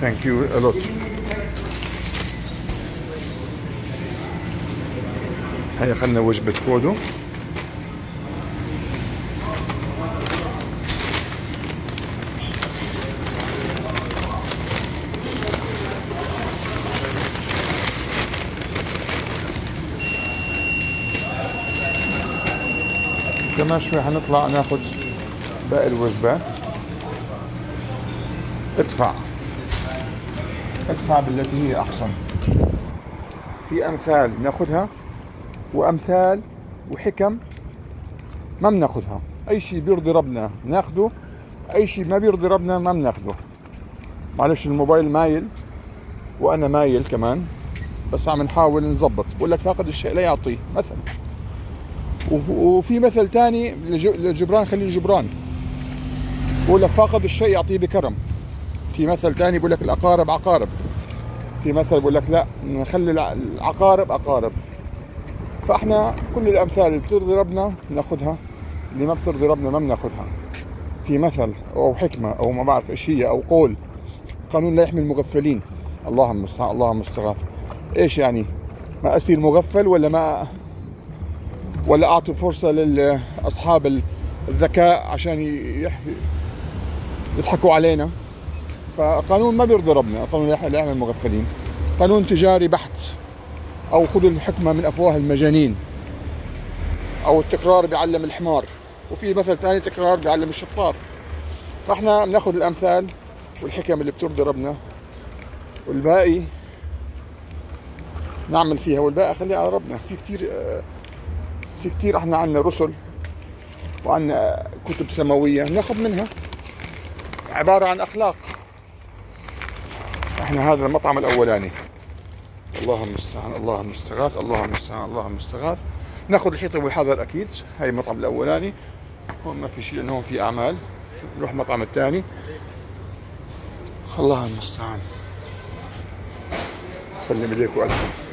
ثانك يو a lot. هيا خلنا وجبة كودو. كمان شوي حنطلع ناخذ باقي الوجبات. ادفع. ادفع بالتي هي احسن في أمثال نأخذها وأمثال وحكم ما بنأخذها. أي شيء بيرضي ربنا نأخذه أي شيء ما بيرضي ربنا ما بنأخذه. معلش الموبايل مايل وأنا مايل كمان بس عم نحاول نظبط. بقول لك فاقد الشيء لا يعطيه مثل وفي مثل ثاني لجبران خليه جبران. بقول لك فاقد الشيء يعطيه بكرم. في مثل ثاني بقول لك الأقارب عقارب. في مثل بقول لك لا نخلي العقارب أقارب. فإحنا كل الأمثال اللي بترضي ربنا ناخذها اللي ما بترضي ربنا ما بناخذها في مثل أو حكمة أو ما بعرف إيش هي أو قول قانون لا يحمي المغفلين. اللهم المستعان اللهم المستغاث. إيش يعني؟ ما اصير مغفل ولا ما ولا أعطي فرصة لاصحاب الذكاء عشان يضحكوا علينا؟ فقانون ما بيرضي ربنا قانون لا يحمي المغفلين. قانون تجاري بحت أو خذوا الحكمة من أفواه المجانين أو التكرار بيعلم الحمار. وفي مثل ثاني تكرار بيعلم الشطار. فإحنا بنأخذ الأمثال والحكم اللي بترضي ربنا والباقي نعمل فيها والباقي خليها على ربنا. في كثير في كثير إحنا عندنا رسل وعندنا كتب سماوية نأخذ منها. عبارة عن أخلاق. إحنا هذا المطعم الأولاني. اللهم المستعان اللهم المستغاث اللهم المستعان اللهم المستغاث ناخذ الحيطه والحذر أكيد هاي المطعم الأولاني. هون ما في شيء لأنه هون في أعمال. نروح المطعم الثاني. الله المستعان سلم اليك والكم